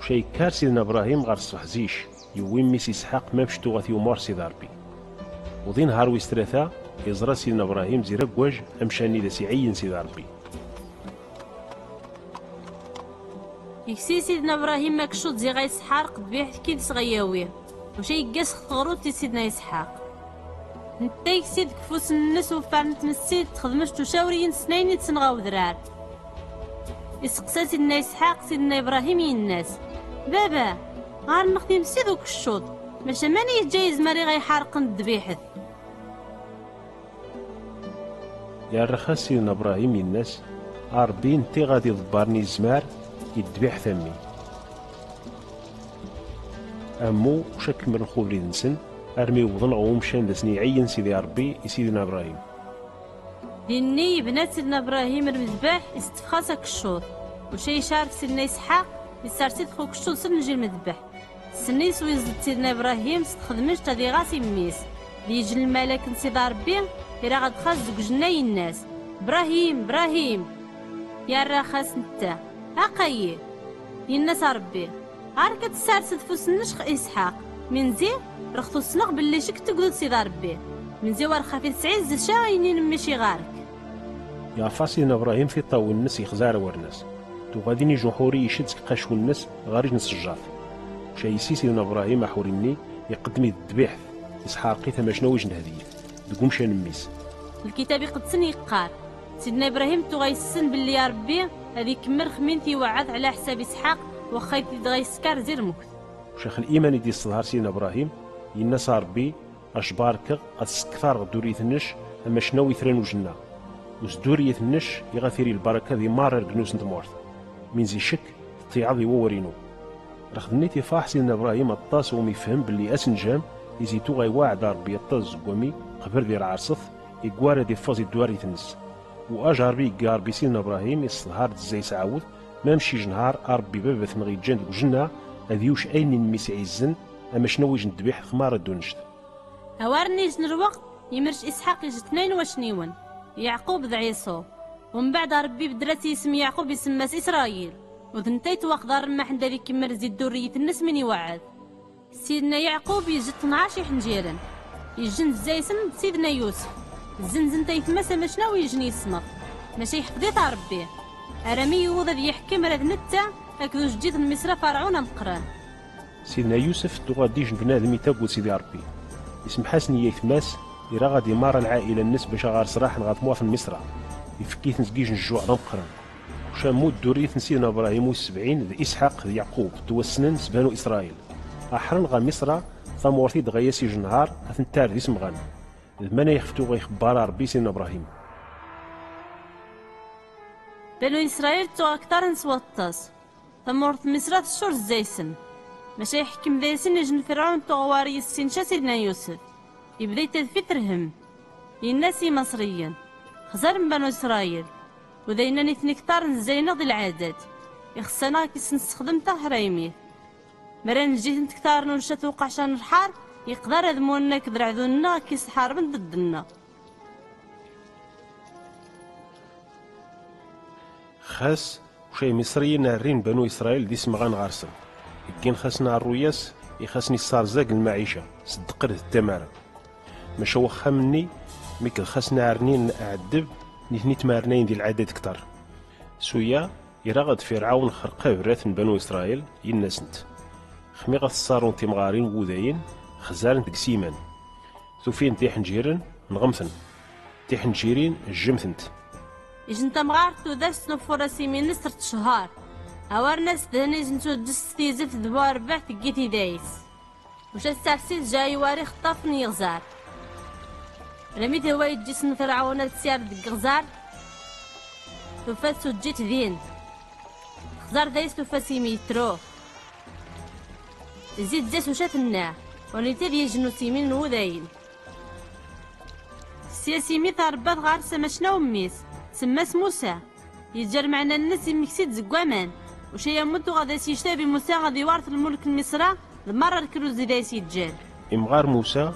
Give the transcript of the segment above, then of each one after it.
وشي كار سيدنا إبراهيم غار الصحزيش يوين ميس إسحاق ما مشتو غاث يومور سيد ربي. وذي نهار ويسترثا يزرى سيدنا إبراهيم زي رقواج أمشاني ذا سيعين سيد ربي. يكسي سيدنا إبراهيم ما كشوط زي غا يسحاق ذبيح كي تسغياوي وشي يقاس خطغروت سيدنا إسحاق. أنت يكسي كفوس الناس وفعل تمسيد تخدمش تشاورين سنين تسنغاو ذرار يسقسا سيدنا إسحاق سيدنا إبراهيم الناس. بابا غار نخدم سيدو كشوط ماشا ماني جايز ماري غيحارقن الذبيحة يا الرخاص سيدنا إبراهيم الناس ربي انتي غادي ضبرني الزمار يدبيح ثمي أمو شك من الخبري نسن أرمي وضن غو مشان دسني عين سيدي ربي سيدنا إبراهيم. لاني بنات سيدنا إبراهيم المذبح استفخاصك الشوط. وشي شارك سيدنا إسحاق يسارسيد خوك الشوط سن نجي المذبح. سني سويزد سيدنا إبراهيم استخدمش تادي غاسي ميس. ليجي الملك نسيد ربي يرا غاد خاص جناي الناس. إبراهيم إبراهيم. يا راخاس نتا. أقاي الناس ربي. عار كتسارسد فوس النشخ إسحاق. من زي رختو السنق باللي شك تقول سيد ربي. من زي ورخا في تسعين زي شاينين ماشي غارك. يا فاسينا إبراهيم في طاو الناس يخزار ورناس تو غاديني جمهوري يشد قاشو الناس غارج نسجاف شاي سيدنا إبراهيم أحوريني يقدمي الذبيح إسحاقي ثما شنو وجن هذيه دقوم شان ميس الكتاب يقدسني يقار. سيدنا إبراهيم تو غيسن باللي يا ربي هذه كمل خمين وعد على حساب إسحاق وخا دغا يسكر زير مكت شيخ الإيمان دي الصهار سيدنا إبراهيم ينسى ربي أشبارك أتسكثار دورية النش أما شنو يثرن وجنا وزدورية النش يغثيري البركة ذي مار الجنوس نتمورث. من زي شك ذي وورينو. رخدني تفاح سيدنا إبراهيم الطاس ومي فهم باللي أسنجام يزيتو غي واعد ربي الطاس قومي قبر ذي العرصث يقوار دي فازي دواري تنس. وأجار بي قار بي سيدنا إبراهيم يصهار زي سعود ما مشي جنهار اربي بابا ثمغي جان وجنا اذيوش أين نميس عزن أما شنو وجن ذبيح خمار دونشت هوارني جن الوقت يمرش إسحاق يجي اثنين وشنيون يعقوب ذا عيسو. ومن بعد ربي بدرتي اسم يعقوب يسمى إسرائيل. وذنتيت وقدر ما حدا ذيك مرزي الدورية الناس من يوعد. سيدنا يعقوب يجي 12 حنجيرا يجن زيسن سيدنا يوسف. زنزن تيتمسى مشنا ويجني يسمط ماشي يحفظي ربي. ارمي يوض ذي يحكم راد نتا اكدو جديد مصر فرعون مقران سيدنا يوسف تو غاديش بنادم يتاقو سيدي ربي. اسم حسن يثماس إرا غادي مار العائلة الناس باش غار صراح غات موافن مصر. يفكيت نسقيج الجوع مقران وشامو دورية سيدنا إبراهيم والسبعين ذي إسحاق ذي يعقوب دو السنن سبانو إسرائيل. أحرن غا مصر ثمورثي دغياسي جنهار أثنتار ذي سمغان. المانا يخفتو غيخبار ربي سيدنا إبراهيم. بنو إسرائيل تو أكثر نسوطاس ثمورت مصر الشور زيسن ماشي يحكم ذيسن يجن فرعون تو غواري السين سيدنا يوسف. يبدأ يتذفي يناسي مصريا. خزر من بنو إسرائيل. وذينا نثني كتار نزينا ذي العادات. يخصنا كيس نستخدم تهريمي مران جيت نتكتار نرشا وقعشان الحار يقدر ذمونا كدر عذونا كيس حاربن ضدنا. خاس وشي مصريين نارين بنو إسرائيل دي سمغان غارسن كين خاصنا الروياس يخاصني الصارزاق المعيشة. صدقر التمارة ماشا وخا مني ميك خاصنا عرنين أعدب نثني تمارنين دي العدد كتر. سويا يراغد فرعون خرقه برات بنو إسرائيل ينسنت خمي غا الصارون تيمغارين وذاين خزارن تقسيمان ثوفين تيح نجيرن نغمثن تيح نجيرين جمثنت إجن تمغار تو داس نفوراسي من نسر شهار. أوار ناس دهني جنتو دس تيزف ذبار بعث جيتي دايس. وش السارسيد جاي واري خطافني يغزار. رميت هو يجيسن فرعون تسيار دق غزار. توفاسو جيت ذين خزار دايس توفاسي ميترو زيد زيت وشات النار ونيتير يجنو سيمين وذاين سياسي ميث ربات غار سماشنا وميس؟ سماس موسى. يجر معنا الناس يمكسيد زقوامان. وشي يموت غادا سيشتابي موسى غادي يوارث الملك المصرى المرة الكروز دا سيتجال إمغار موسى.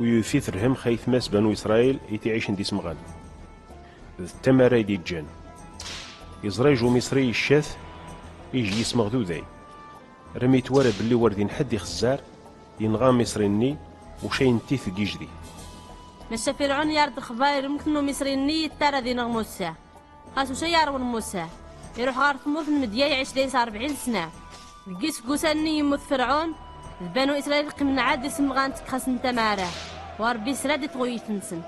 ويوثي ثرهم خيث ماس بنو إسرائيل يتعيش دي سمغان التمارة دي جان. يزريجو مصري الشاث يجي يسمغ ذو ذاي رميت ورا باللي وردين حد يخزار ينغى مصريني وشين تيث جيجدي مشى فرعون يارد الخباير يمكن مصريني يتارى دينا موسى. خاصو شي يارون موسى. يروح غار ثموث المديا يعيش ليس 40 سنة. قيس قوساني يموت فرعون بنو إسرائيل قمن عاد اسم غانتك خاص انت معاه وربي سراد نسن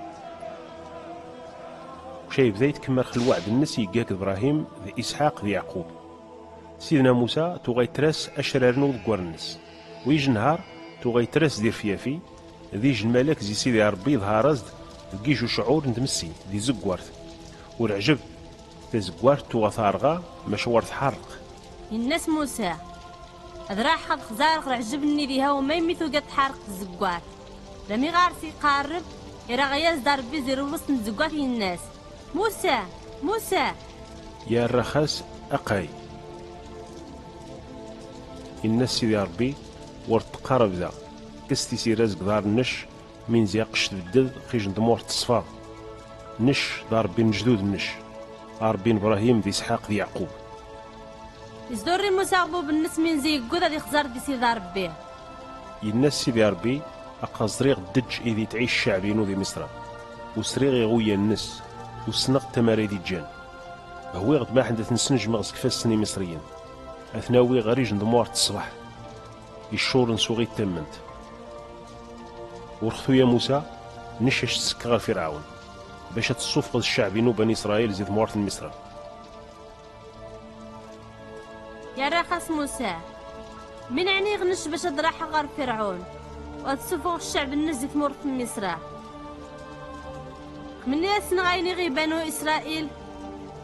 وشي بدا يتكمل الوعد الناس يقاك إبراهيم ذي إسحاق ذي يعقوب. سيدنا موسى تو ترس أشرارنو ذكوار الناس ويجي نهار تو ترس دير فيافي ذي جن زي سيدي ربي ظهر رزد ذكيجو شعور ندمسي ذي زقوارت والعجب تزقوارت تو غثارغا مشوار تحرق الناس موسى راح خد خزارق عجبني ذي هاو ما يميثو قد حارق الزقوار رمي غارسي قارب إرا غياز دار بيزي روس نزقوار الناس موسى موسى. يا الرخاس أقاي. الناس سيدي ربي ورتقارب ذا. كستي سي رزق دار النش من زيقش تبدل خيج ندمور تصفى. نش دار بين جدود النش بين إبراهيم ذي إسحاق ذي يعقوب. يزدوري موسى غبو بالنس من زي قوذا ذي خزار دي سيدي ربي. ينس سيدي ربي أقصريغ دج إذي تعيش شعبينو ذي مصر. وسريغ يغويا النس وسنق تماري دي جان. هو غد ما حدث نسنج مغز كفاسني مصريين. أثناوي غريج ندمور تصبح. يشور نسوغي تمنت. ورخثو يا موسى نشش تسكغ فرعون. باش تصفق الشعب بني إسرائيل زيد مورث مصر. يا راخص موسى من عني غنش باش ادراح غار فرعون؟ وتصفق الشعب النزي مورث مصر. من ياسن غايني غي بنو إسرائيل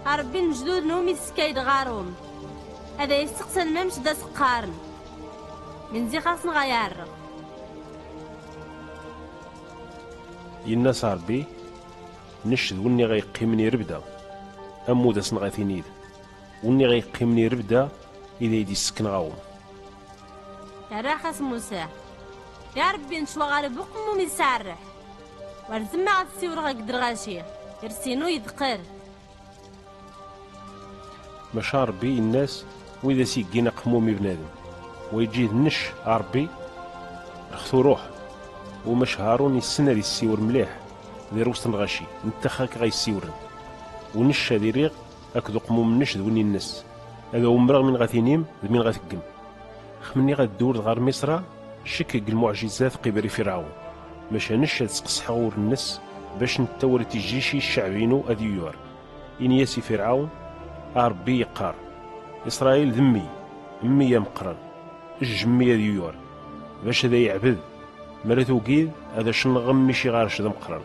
ربي نجدود نومي سكايد غارهم. هذا يستقسن ممش دا سقارن. من زي خاص نغير ينا صاربي نشد وني غيقيمني ربدا. أمو داس نغاثينيد وني غيقيمني ربدا إذا يدي سكن غاوم. راخص موسى. يا ربي نشوى غالب وقمو مسارح ورزما غتسيور غاقدر غاشي. يرسينو يدقر مشا ربي الناس وإذا سيقينا قمومي بنادم. ويجي النش ربي رخثو روح. ومش هارون يسنى دي السيور مليح. دي روس نغاشي نتخاك غاي السيورن. ونش هادي ريغ أكدو قموم نش دوني النس هذا ومرغ من غاثينيم من غاثقم خمني غدور غار مصر شكك المعجزات قبل فرعون. باش نش تسقس حور النس باش نتور تجيشي الشعبينو أديور إن ياسي فرعون أربي يقار. إسرائيل ذمي أمي مقرن. الجمية ديور باش هذا يعبد. مالا توقيد هذا شنغم مشي غارش ذا مقرن.